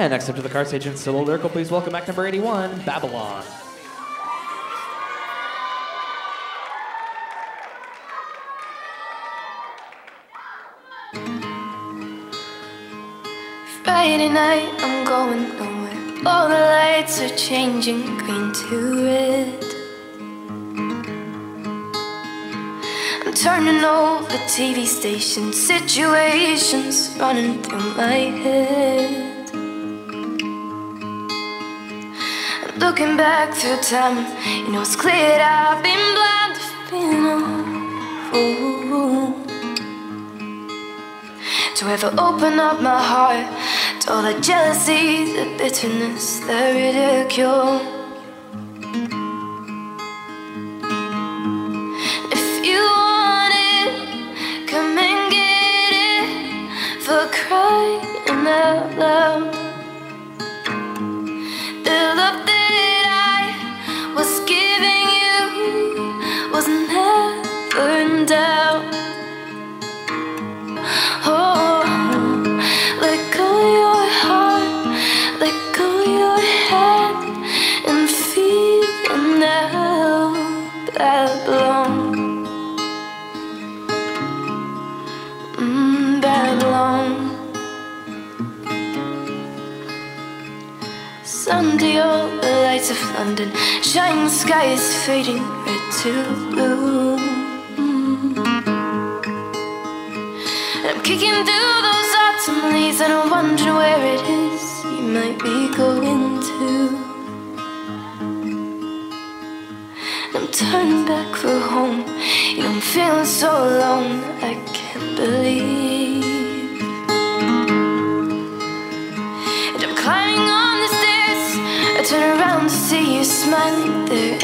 And next up to the car stage in Solo Lyrical, please welcome act number 81, Babylon. Friday night, I'm going nowhere. All the lights are changing green to red. I'm turning over TV stations, situations running through my head. Looking back through time, you know it's clear I've been blind to being a fool. To ever open up my heart to all the jealousy, the bitterness, the ridicule. In. Oh, let go your heart, let go your head, and now, Babylon. Mm, Babylon. Sunday, all the lights of London, shining sky is fading red to blue. Kicking through those autumn leaves and I'm wondering where it is you might be going to. I'm turning back for home, And I'm feeling so alone, I can't believe. And I'm climbing on the stairs, I turn around to see you smiling there